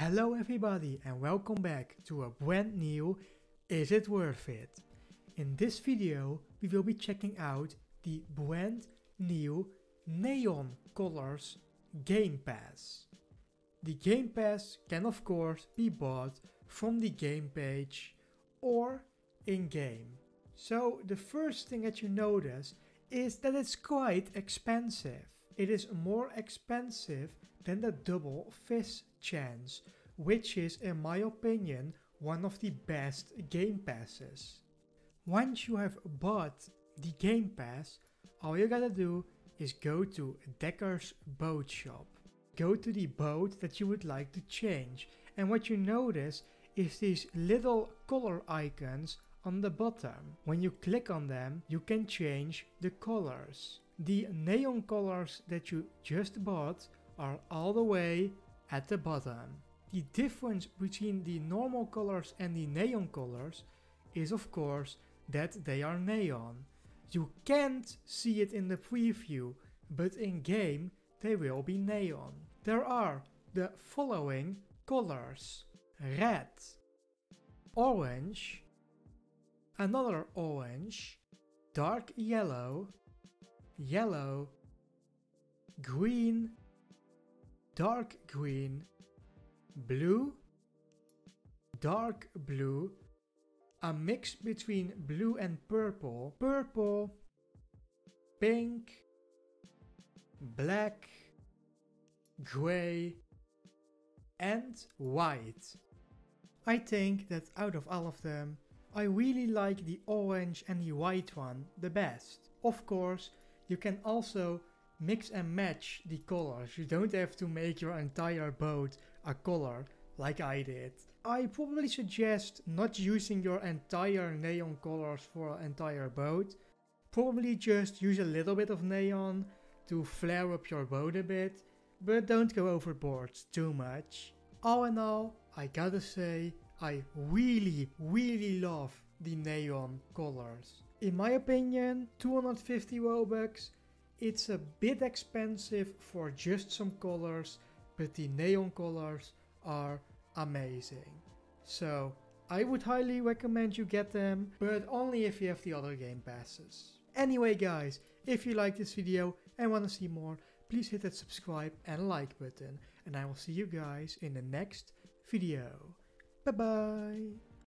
Hello everybody and welcome back to a brand new Is It Worth It? In this video we will be checking out the brand new Neon Colors Game Pass. The Game Pass can of course be bought from the game page or in-game. So the first thing that you notice is that it's quite expensive. It is more expensive than the double fish chance, which is in my opinion one of the best game passes. Once you have bought the game pass, all you gotta do is go to Decker's boat shop. Go to the boat that you would like to change and what you notice is these little color icons on the bottom. When you click on them, you can change the colors. The neon colors that you just bought are all the way at the bottom. The difference between the normal colors and the neon colors is of course that they are neon. You can't see it in the preview, but in game they will be neon. There are the following colors. Red, orange, another orange, dark yellow, yellow, green, dark green, blue, dark blue, a mix between blue and purple, purple, pink, black, grey and white. I think that out of all of them, I really like the orange and the white one the best. Of course, you can also mix and match the colors. You don't have to make your entire boat a color like I did. I probably suggest not using your entire neon colors for an entire boat. Probably just use a little bit of neon to flare up your boat a bit, but don't go overboard too much. All in all, I gotta say, I really, really love the neon colors. In my opinion, 250 Robux it's a bit expensive for just some colors, but the neon colors are amazing. So I would highly recommend you get them, but only if you have the other game passes. Anyway guys, if you like this video and want to see more, please hit that subscribe and like button. And I will see you guys in the next video. Bye bye!